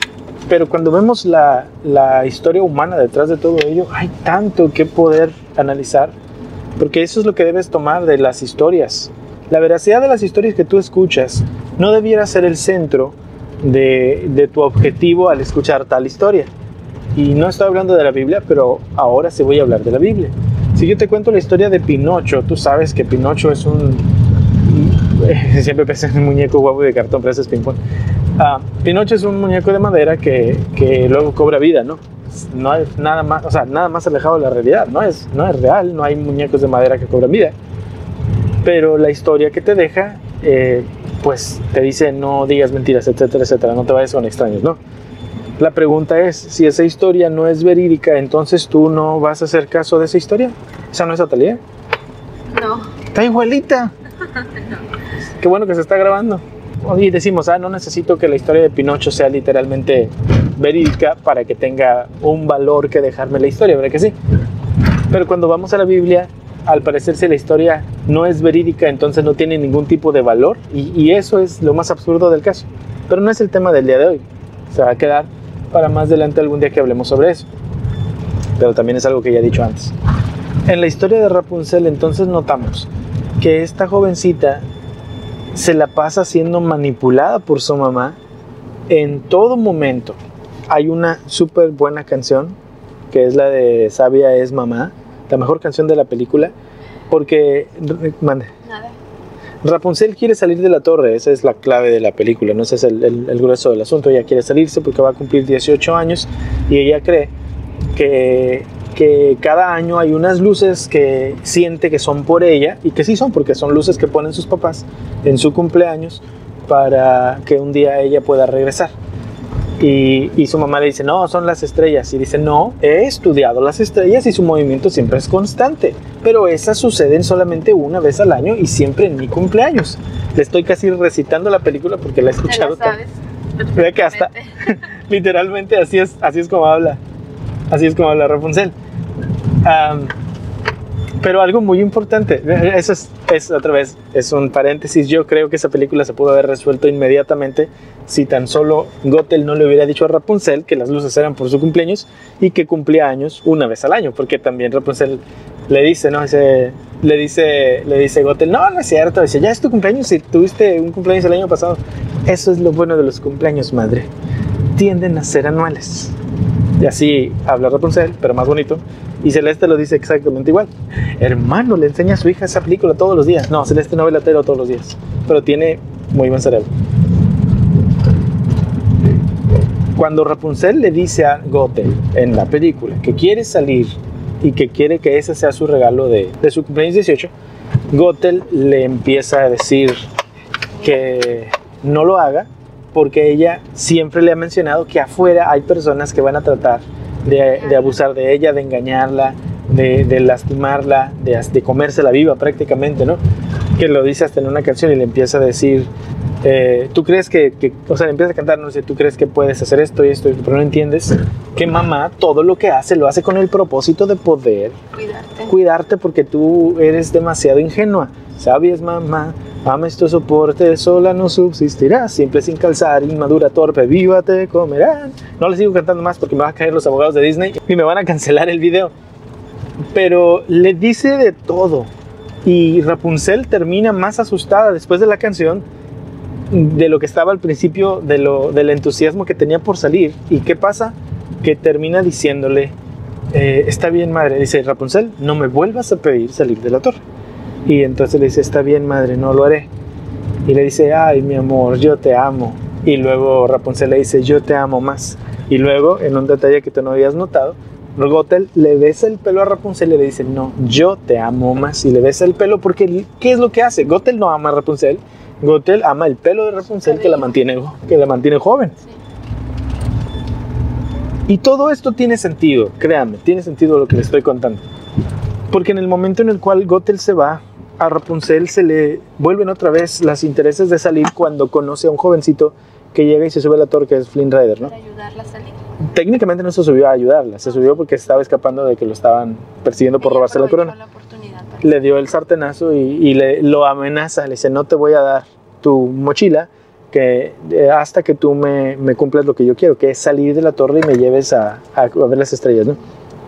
Pero cuando vemos la, la historia humana detrás de todo ello, hay tanto que poder analizar, porque eso es lo que debes tomar de las historias. La veracidad de las historias que tú escuchas no debiera ser el centro de, de tu objetivo al escuchar tal historia. Y no estoy hablando de la Biblia, pero ahora sí voy a hablar de la Biblia. Si yo te cuento la historia de Pinocho, tú sabes que Pinocho es un... Siempre pensé en un muñeco guapo de cartón, pero ese es ping-pong. Ah, Pinocho es un muñeco de madera que, que luego cobra vida, ¿no? No es nada más, o sea, nada más alejado de la realidad, no es, no es real, no hay muñecos de madera que cobran vida. Pero la historia que te deja, eh, pues te dice no digas mentiras, etcétera, etcétera, no te vayas con extraños, ¿no? La pregunta es, si esa historia no es verídica, entonces tú no vas a hacer caso de esa historia. ¿Esa no es Atalia? No. Está igualita. Qué bueno que se está grabando. Y decimos, ah, no necesito que la historia de Pinocho sea literalmente verídica para que tenga un valor que dejarme la historia, ¿verdad que sí? Pero cuando vamos a la Biblia, al parecer si la historia no es verídica, entonces no tiene ningún tipo de valor. Y, y eso es lo más absurdo del caso. Pero no es el tema del día de hoy. Se va a quedar para más adelante algún día que hablemos sobre eso. Pero también es algo que ya he dicho antes. En la historia de Rapunzel entonces notamos que esta jovencita se la pasa siendo manipulada por su mamá en todo momento. Hay una súper buena canción que es la de Sabia es mamá, la mejor canción de la película, porque mande, Nada. Rapunzel quiere salir de la torre, esa es la clave de la película, no ese es el, el- grueso del asunto. Ella quiere salirse porque va a cumplir 18 años y ella cree que, que cada año hay unas luces que siente que son por ella y que sí son porque son luces que ponen sus papás en su cumpleaños para que un día ella pueda regresar. Y, y su mamá le dice, no, son las estrellas. Y dice, no, he estudiado las estrellas y su movimiento siempre es constante. Pero esas suceden solamente una vez al año y siempre en mi cumpleaños. Le estoy casi recitando la película porque la he escuchado. tan- sabes. Que hasta-. Literalmente así es, así es como habla. Así es como habla Rapunzel. Am, Pero algo muy importante, eso es, es otra vez, es un paréntesis. Yo creo que esa película se pudo haber resuelto inmediatamente si tan solo Gothel no le hubiera dicho a Rapunzel que las luces eran por su cumpleaños y que cumplía años una vez al año, porque también Rapunzel le dice, ¿no? Dice, le dice, le dice Gothel, no, no es cierto, dice, ya es tu cumpleaños y tuviste un cumpleaños el año pasado. Eso es lo bueno de los cumpleaños, madre. Tienden a ser anuales. Y así habla Rapunzel, pero más bonito. Y Celeste lo dice exactamente igual. Hermano, le enseña a su hija esa película todos los días. No, Celeste no ve la tele todos los días. Pero tiene muy buen cerebro. Cuando Rapunzel le dice a Gothel en la película que quiere salir y que quiere que ese sea su regalo de, de su cumpleaños 18, Gothel le empieza a decir que no lo haga porque ella siempre le ha mencionado que afuera hay personas que van a tratar de, de abusar de ella, de engañarla, de, de lastimarla, de, de comérsela viva prácticamente, ¿no? Que lo dice hasta en una canción y le empieza a decir, eh, tú crees que, que, o sea, le empieza a cantar, no sé, tú crees que puedes hacer esto y esto, pero no entiendes que mamá todo lo que hace lo hace con el propósito de poder Cuidarte. cuidarte porque tú eres demasiado ingenua. ¿Sabes, mamá? Ames tu soporte, sola no subsistirás. Siempre sin calzar, inmadura, torpe, viva te comerán. No les sigo cantando más porque me van a caer los abogados de Disney y me van a cancelar el video. Pero le dice de todo. Y Rapunzel termina más asustada después de la canción de lo que estaba al principio, de lo, del entusiasmo que tenía por salir. ¿Y qué pasa? Que termina diciéndole, eh, está bien madre, dice Rapunzel, no me vuelvas a pedir salir de la torre. Y entonces le dice, está bien madre, no lo haré. Y le dice, ay mi amor, yo te amo. Y luego Rapunzel le dice, yo te amo más. Y luego, en un detalle que tú no habías notado, Gothel le besa el pelo a Rapunzel y le dice, no, yo te amo más. Y le besa el pelo porque, ¿qué es lo que hace? Gothel no ama a Rapunzel. Gothel ama el pelo de Rapunzel que la mantiene, que la mantiene joven. Sí. Y todo esto tiene sentido, créanme, tiene sentido lo que les estoy contando. Porque en el momento en el cual Gothel se va, a Rapunzel se le vuelven otra vez las intereses de salir cuando conoce a un jovencito que llega y se sube a la torre, que es Flynn Rider, ¿no? Para ayudarla a salir. Técnicamente no se subió a ayudarla, se subió porque estaba escapando de que lo estaban persiguiendo por Ella robarse la corona. la oportunidad Le dio el sartenazo y, y le, lo amenaza, le dice, no te voy a dar tu mochila que, eh, hasta que tú me, me cumplas lo que yo quiero, que es salir de la torre y me lleves a, a- a ver las estrellas, ¿no?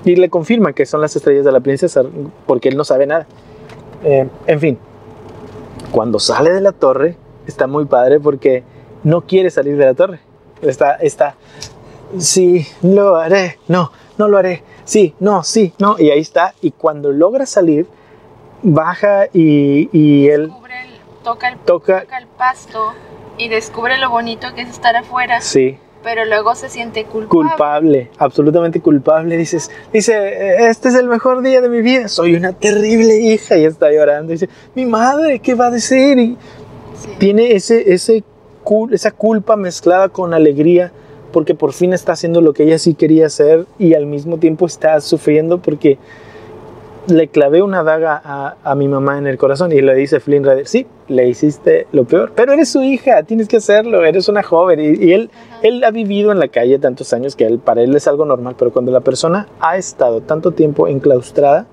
Y le confirma que son las estrellas de la princesa porque él no sabe nada. Eh, en fin, cuando sale de la torre está muy padre porque no quiere salir de la torre. Está, está, sí, lo haré, no, no lo haré, sí, no, sí, no. Y ahí está. Y cuando logra salir, baja y, y él el- toca, el, toca, toca el pasto y descubre lo bonito que es estar afuera, sí, pero luego se siente culpable. culpable, absolutamente culpable. Dices, dice, "Eh, este es el mejor día de mi vida, soy una terrible hija y está llorando. Dice, mi madre, ¿qué va a decir? Y Sí. tiene ese, ese, cul- esa culpa mezclada con alegría porque por fin está haciendo lo que ella sí quería hacer y al mismo tiempo está sufriendo porque le clavé una daga a, a mi mamá en el corazón y le dice Flynn Rider, sí, le hiciste lo peor, pero eres su hija, tienes que hacerlo, eres una joven y, y él, Ajá. él ha vivido en la calle tantos años que él, para él es algo normal, pero cuando la persona ha estado tanto tiempo enclaustrada,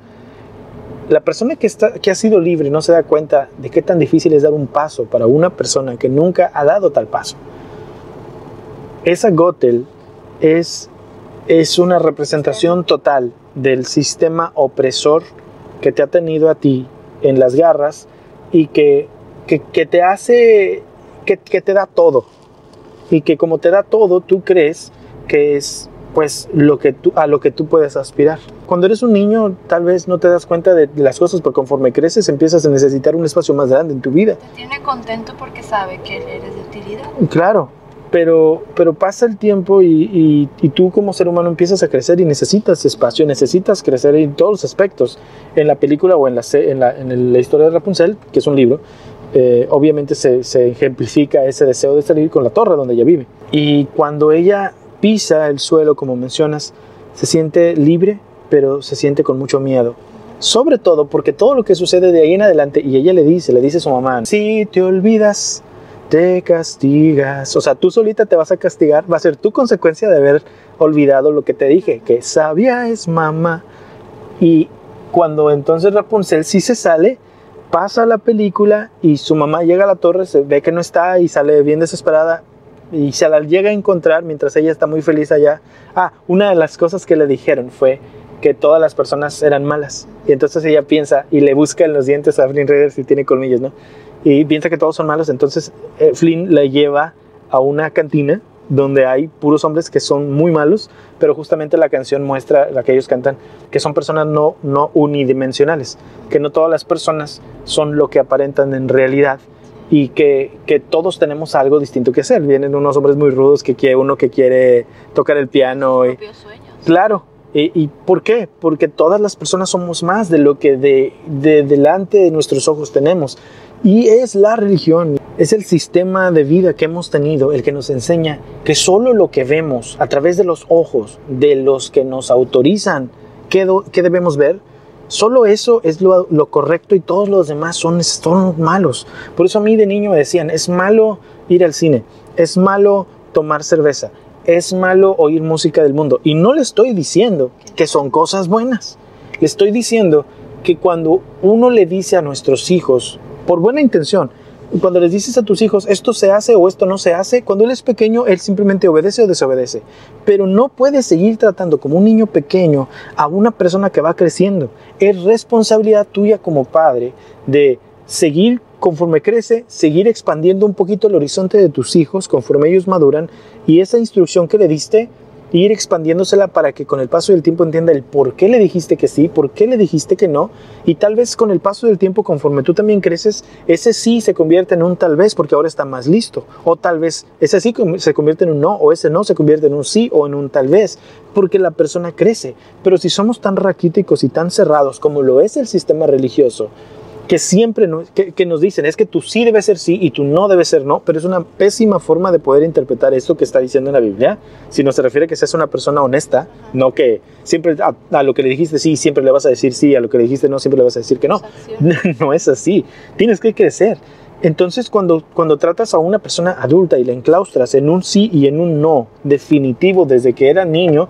la persona que, está, que ha sido libre no se da cuenta de qué tan difícil es dar un paso para una persona que nunca ha dado tal paso. Esa Gothel es, es una representación total del sistema opresor que te ha tenido a ti en las garras y que, que, que te hace, que, que te da todo. Y que como te da todo, tú crees que es pues lo que tú, a lo que tú puedes aspirar. Cuando eres un niño, tal vez no te das cuenta de las cosas, pero conforme creces empiezas a necesitar un espacio más grande en tu vida. Te tiene contento porque sabe que eres de utilidad. Claro, pero, pero pasa el tiempo y, tú como ser humano empiezas a crecer y necesitas espacio, necesitas crecer en todos los aspectos. En la película o en la, en la historia de Rapunzel, que es un libro, eh, obviamente se, se ejemplifica ese deseo de salir con la torre donde ella vive. Y cuando ella pisa el suelo, como mencionas, se siente libre, pero se siente con mucho miedo. Sobre todo porque todo lo que sucede de ahí en adelante, y ella le dice, le dice a su mamá, si te olvidas, te castigas. O sea, tú solita te vas a castigar, va a ser tu consecuencia de haber olvidado lo que te dije, que sabia es mamá. Y cuando entonces Rapunzel sí se sale, pasa la película y su mamá llega a la torre, se ve que no está y sale bien desesperada y se la llega a encontrar mientras ella está muy feliz allá. Ah, una de las cosas que le dijeron fue que todas las personas eran malas. Y entonces ella piensa y le busca en los dientes a Flynn Rider si tiene colmillos, ¿no? Y piensa que todos son malos. Entonces eh, Flynn la lleva a una cantina donde hay puros hombres que son muy malos, pero justamente la canción muestra, la que ellos cantan, que son personas no, no unidimensionales, que no todas las personas son lo que aparentan en realidad y que, que todos tenemos algo distinto que hacer. Vienen unos hombres muy rudos que quiere uno que quiere tocar el piano. Y, sueños. Claro. ¿Y, y por qué? Porque todas las personas somos más de lo que de, de delante de nuestros ojos tenemos. Y es la religión, es el sistema de vida que hemos tenido el que nos enseña que solo lo que vemos a través de los ojos de los que nos autorizan qué, qué debemos ver, solo eso es lo, lo correcto y todos los demás son, son malos. Por eso a mí de niño me decían, es malo ir al cine, es malo tomar cerveza, es malo oír música del mundo. Y no le estoy diciendo que son cosas buenas, le estoy diciendo que cuando uno le dice a nuestros hijos, por buena intención, cuando les dices a tus hijos esto se hace o esto no se hace, cuando él es pequeño, él simplemente obedece o desobedece. Pero no puedes seguir tratando como un niño pequeño a una persona que va creciendo. Es responsabilidad tuya como padre de seguir conforme crece, seguir expandiendo un poquito el horizonte de tus hijos conforme ellos maduran y esa instrucción que le diste, ir expandiéndosela para que con el paso del tiempo entienda el por qué le dijiste que sí, por qué le dijiste que no, y tal vez con el paso del tiempo, conforme tú también creces, ese sí se convierte en un tal vez porque ahora está más listo, o tal vez ese sí se convierte en un no, o ese no se convierte en un sí o en un tal vez, porque la persona crece. Pero si somos tan raquíticos y tan cerrados como lo es el sistema religioso, que siempre nos, que, que nos dicen es que tú sí debes ser sí y tú no debes ser no, pero es una pésima forma de poder interpretar esto que está diciendo en la Biblia. Si no se refiere a que seas una persona honesta, no que siempre a, a lo que le dijiste sí, siempre le vas a decir sí, a lo que le dijiste no, siempre le vas a decir que no. Acción. no es así. Tienes que crecer. Entonces, cuando, cuando tratas a una persona adulta y la enclaustras en un sí y en un no definitivo desde que era niño,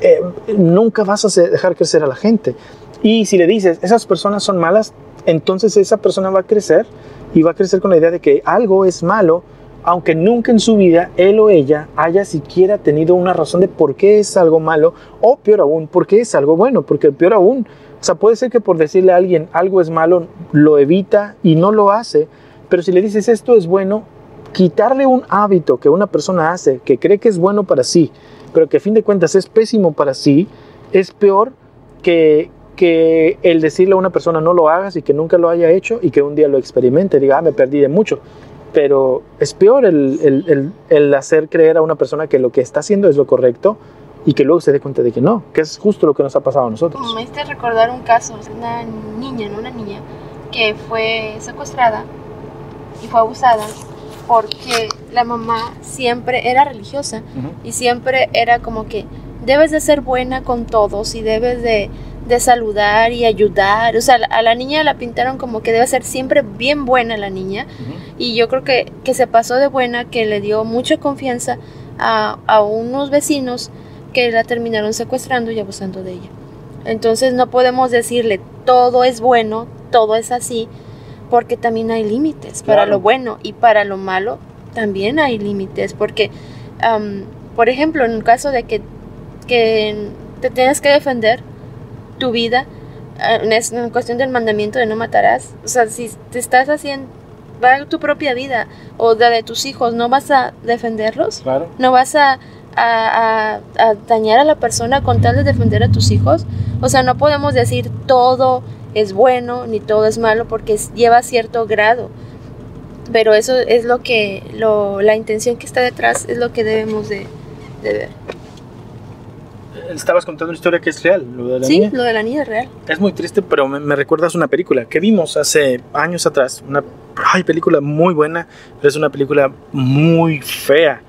eh, nunca vas a dejar crecer a la gente. Y si le dices, esas personas son malas, entonces esa persona va a crecer y va a crecer con la idea de que algo es malo, aunque nunca en su vida él o ella haya siquiera tenido una razón de por qué es algo malo, o peor aún, por qué es algo bueno, porque peor aún, o sea, puede ser que por decirle a alguien algo es malo, lo evita y no lo hace, pero si le dices esto es bueno, quitarle un hábito que una persona hace, que cree que es bueno para sí, pero que a fin de cuentas es pésimo para sí, es peor que, que el decirle a una persona no lo hagas y que nunca lo haya hecho y que un día lo experimente, diga, ah, me perdí de mucho. Pero es peor el, el- el- el hacer creer a una persona que lo que está haciendo es lo correcto y que luego se dé cuenta de que no, que es justo lo que nos ha pasado a nosotros. Me hiciste recordar un caso, una niña, ¿no? Una niña que fue secuestrada y fue abusada porque la mamá siempre era religiosa y siempre era como que debes de ser buena con todos y debes de, de saludar y ayudar. O sea, a la niña la pintaron como que debe ser siempre bien buena la niña y yo creo que, que se pasó de buena, que le dio mucha confianza a, a unos vecinos que la terminaron secuestrando y abusando de ella. Entonces no podemos decirle todo es bueno, todo es así, porque también hay límites para lo bueno y para lo malo también hay límites, porque, por ejemplo, en el caso de que, que te tienes que defender tu vida, es- en cuestión del mandamiento de no matarás, o sea, si te estás haciendo, va tu propia vida o la de tus hijos, ¿no vas a defenderlos? Claro. ¿No vas a, a- a- a dañar a la persona con tal de defender a tus hijos? O sea, no podemos decir todo es bueno ni todo es malo porque lleva cierto grado. Pero eso es lo que, lo, la intención que está detrás es lo que debemos de, de ver. Estabas contando una historia que es real, lo de la Sí, niña. lo de la niña es real. Es muy triste, pero me, me recuerdas una película que vimos hace años atrás. Una ay, película muy buena, pero es una película muy fea.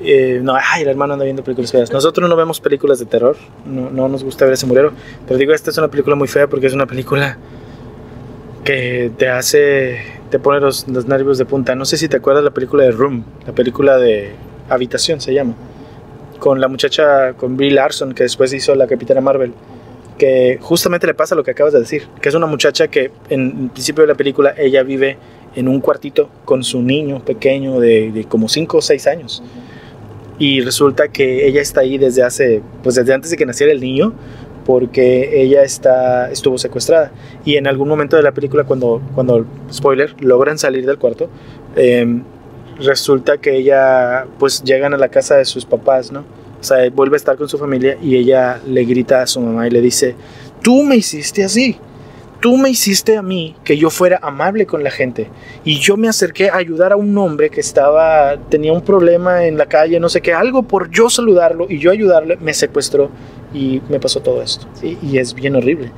Eh, no, ay, el hermano anda viendo películas feas. Nosotros no vemos películas de terror, no, no nos gusta ver ese murero. Pero digo, esta es una película muy fea porque es una película que te hace, te pone los, los nervios de punta. No sé si te acuerdas la película de Room, la película de Habitación se llama, con la muchacha, con Brie Larson, que después hizo la Capitana Marvel que justamente le pasa lo que acabas de decir, que es una muchacha que en el principio de la película ella vive en un cuartito con su niño pequeño de, como 5 o 6 años. Y resulta que ella está ahí desde hace, pues desde antes de que naciera el niño, porque ella está, estuvo secuestrada. Y en algún momento de la película, cuando, cuando spoiler, logran salir del cuarto, eh, resulta que ella, pues llegan a la casa de sus papás, ¿no? O sea, vuelve a estar con su familia y ella le grita a su mamá y le dice, tú me hiciste así, tú me hiciste a mí que yo fuera amable con la gente y yo me acerqué a ayudar a un hombre que estaba, tenía un problema en la calle, no sé qué, algo por yo saludarlo y yo ayudarle, me secuestró y me pasó todo esto. Y es bien horrible,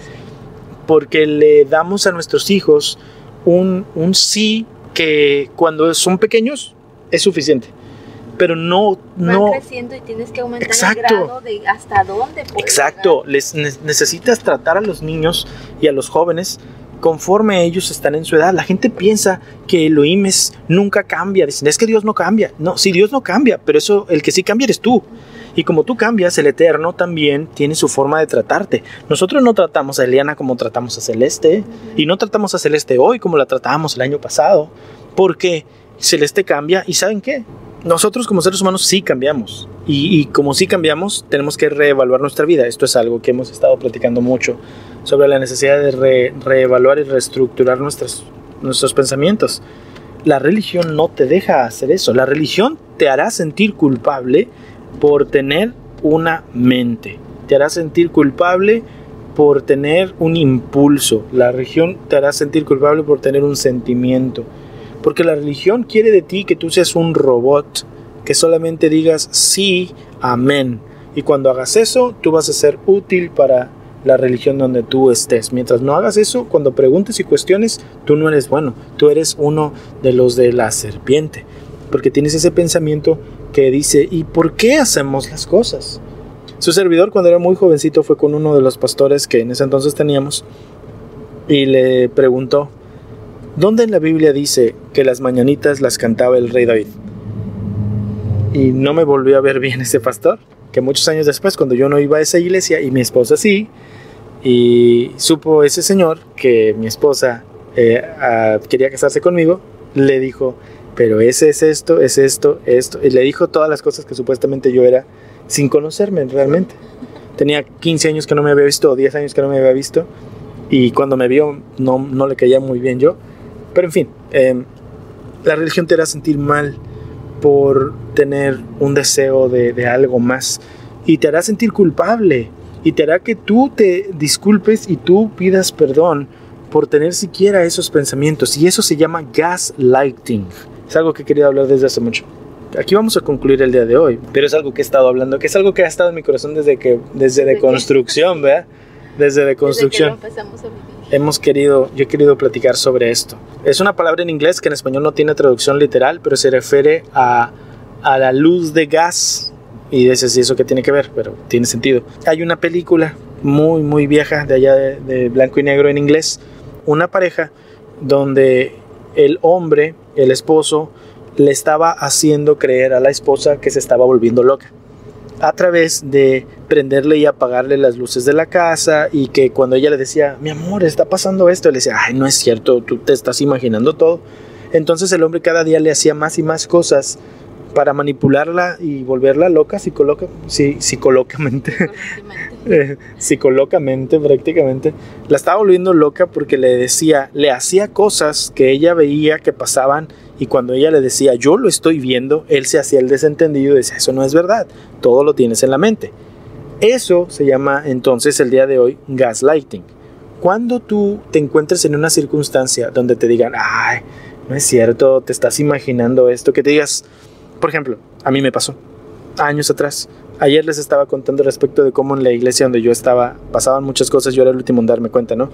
porque le damos a nuestros hijos un, un sí que cuando son pequeños es suficiente pero no Van no creciendo y tienes que aumentar Exacto. el grado de hasta dónde Exacto, les ne- necesitas tratar a los niños y a los jóvenes conforme ellos están en su edad. La gente piensa que Elohim es, nunca cambia, dicen, es que Dios no cambia. No, si Dios no cambia, pero eso el que sí cambia eres tú. Y como tú cambias, el Eterno también tiene su forma de tratarte. Nosotros no tratamos a Eliana como tratamos a Celeste, y no tratamos a Celeste hoy como la tratábamos el año pasado, porque Celeste cambia y ¿saben qué? Nosotros como seres humanos sí cambiamos. Y, como sí cambiamos, tenemos que reevaluar nuestra vida. Esto es algo que hemos estado platicando mucho sobre la necesidad de re- reevaluar y reestructurar nuestros, nuestros pensamientos. La religión no te deja hacer eso. La religión te hará sentir culpable por tener una mente. Te hará sentir culpable por tener un impulso. La religión te hará sentir culpable por tener un sentimiento. Porque la religión quiere de ti que tú seas un robot, que solamente digas sí, amén. Y cuando hagas eso, tú vas a ser útil para la religión donde tú estés. Mientras no hagas eso, cuando preguntes y cuestiones, tú no eres bueno, tú eres uno de los de la serpiente. Porque tienes ese pensamiento que dice, ¿y por qué hacemos las cosas? Su servidor cuando era muy jovencito fue con uno de los pastores que en ese entonces teníamos y le preguntó, ¿dónde en la Biblia dice que las mañanitas las cantaba el rey David? Y no me volvió a ver bien ese pastor, que muchos años después, cuando yo no iba a esa iglesia y mi esposa sí, y supo ese señor que mi esposa eh, ah, quería casarse conmigo, le dijo, pero ese es esto, es esto, esto, y le dijo todas las cosas que supuestamente yo era sin conocerme realmente. Tenía 15 años que no me había visto, o 10 años que no me había visto, y cuando me vio no, no le caía muy bien yo. Pero en fin, eh, la religión te hará sentir mal por tener un deseo de, de algo más y te hará sentir culpable y te hará que tú te disculpes y tú pidas perdón por tener siquiera esos pensamientos y eso se llama gaslighting. Es algo que he querido hablar desde hace mucho. Aquí vamos a concluir el día de hoy, pero es algo que he estado hablando, que es algo que ha estado en mi corazón desde que desde de que- construcción, ¿verdad? Desde de Desde que construcción lo empezamos a vivir. hemos querido, yo he querido platicar sobre esto. Es una palabra en inglés que en español no tiene traducción literal, pero se refiere a, a la luz de gas. Y dices, ¿y eso qué tiene que ver? Pero tiene sentido. Hay una película muy, muy vieja, de allá de, de blanco y negro en inglés, una pareja donde el hombre, el esposo, le estaba haciendo creer a la esposa que se estaba volviendo loca a través de prenderle y apagarle las luces de la casa y que cuando ella le decía, mi amor, está pasando esto, él le decía, ay, no es cierto, tú te estás imaginando todo. Entonces el hombre cada día le hacía más y más cosas para manipularla y volverla loca psicoloca, sí, psicológicamente, eh, psicológicamente prácticamente. La estaba volviendo loca porque le decía, le hacía cosas que ella veía que pasaban y cuando ella le decía, yo lo estoy viendo, él se hacía el desentendido y decía, eso no es verdad, todo lo tienes en la mente. Eso se llama entonces el día de hoy gaslighting. Cuando tú te encuentres en una circunstancia donde te digan, ay, no es cierto, te estás imaginando esto, que te digas, por ejemplo, a mí me pasó años atrás. Ayer les estaba contando respecto de cómo en la iglesia donde yo estaba pasaban muchas cosas, yo era el último en darme cuenta, ¿no?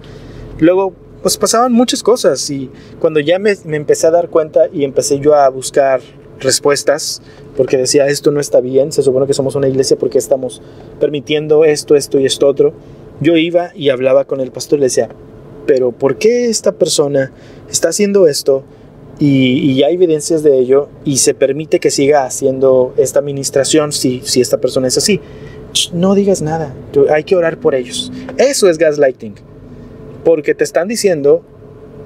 Luego, pues pasaban muchas cosas y cuando ya me, me empecé a dar cuenta y empecé yo a buscar respuestas, porque decía, esto no está bien, se supone que somos una iglesia porque estamos permitiendo esto, esto y esto otro, yo iba y hablaba con el pastor y le decía, pero ¿por qué esta persona está haciendo esto? Y, y hay evidencias de ello y se permite que siga haciendo esta administración si, si esta persona es así. "Ch, no digas nada, hay que orar por ellos. Eso es gaslighting. Porque te están diciendo,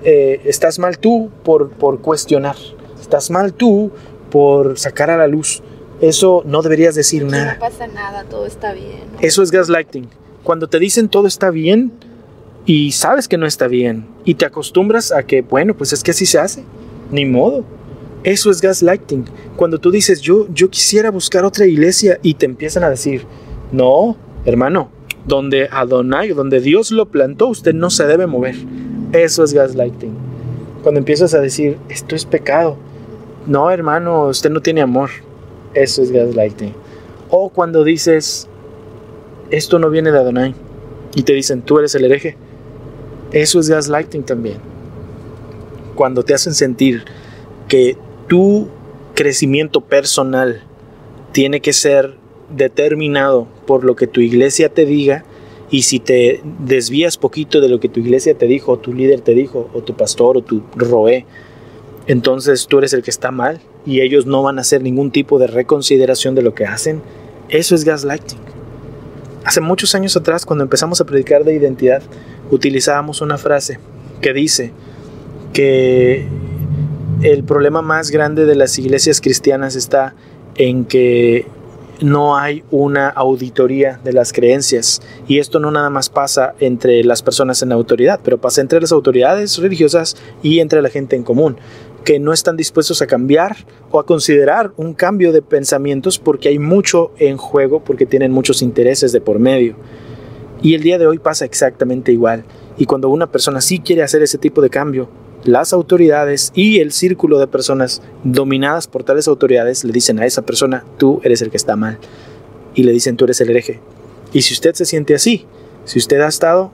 eh, estás mal tú por, por cuestionar, estás mal tú por sacar a la luz. Eso no deberías decir Aquí nada. No pasa nada, todo está bien. ¿no? Eso es gaslighting. Cuando te dicen todo está bien y sabes que no está bien y te acostumbras a que, bueno, pues es que así se hace, ni modo. Eso es gaslighting. Cuando tú dices, yo, yo quisiera buscar otra iglesia y te empiezan a decir, no, hermano, donde Adonai, donde Dios lo plantó, usted no se debe mover. Eso es gaslighting. Cuando empiezas a decir, esto es pecado. No, hermano, usted no tiene amor. Eso es gaslighting. O cuando dices, esto no viene de Adonai. Y te dicen, tú eres el hereje. Eso es gaslighting también. Cuando te hacen sentir que tu crecimiento personal tiene que ser determinado por lo que tu iglesia te diga y si te desvías poquito de lo que tu iglesia te dijo, o tu líder te dijo, o tu pastor, o tu roé, entonces tú eres el que está mal y ellos no van a hacer ningún tipo de reconsideración de lo que hacen. Eso es gaslighting. Hace muchos años atrás, cuando empezamos a predicar de identidad, utilizábamos una frase que dice que el problema más grande de las iglesias cristianas está en que no hay una auditoría de las creencias. Y esto no nada más pasa entre las personas en autoridad, pero pasa entre las autoridades religiosas y entre la gente en común, que no están dispuestos a cambiar o a considerar un cambio de pensamientos porque hay mucho en juego, porque tienen muchos intereses de por medio. Y el día de hoy pasa exactamente igual. Y cuando una persona sí quiere hacer ese tipo de cambio, las autoridades y el círculo de personas dominadas por tales autoridades le dicen a esa persona, tú eres el que está mal. Y le dicen, tú eres el hereje. Y si usted se siente así, si usted ha estado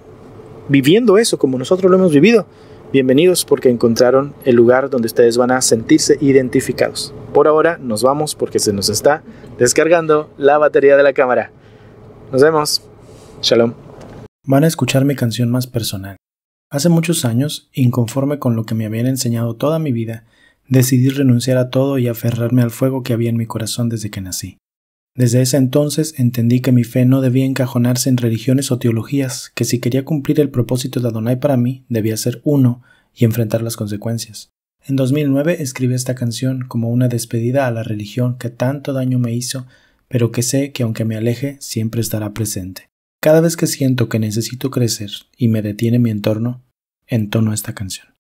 viviendo eso como nosotros lo hemos vivido, bienvenidos porque encontraron el lugar donde ustedes van a sentirse identificados. Por ahora nos vamos porque se nos está descargando la batería de la cámara. Nos vemos. Shalom. Van a escuchar mi canción más personal. Hace muchos años, inconforme con lo que me habían enseñado toda mi vida, decidí renunciar a todo y aferrarme al fuego que había en mi corazón desde que nací. Desde ese entonces entendí que mi fe no debía encajonarse en religiones o teologías, que si quería cumplir el propósito de Adonai para mí, debía ser uno y enfrentar las consecuencias. En 2009 escribí esta canción como una despedida a la religión que tanto daño me hizo, pero que sé que aunque me aleje, siempre estará presente. Cada vez que siento que necesito crecer y me detiene mi entorno, entono esta canción.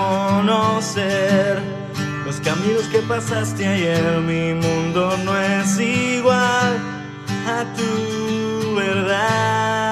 Conocer los caminos que pasaste ayer. Mi mundo no es igual a tu verdad.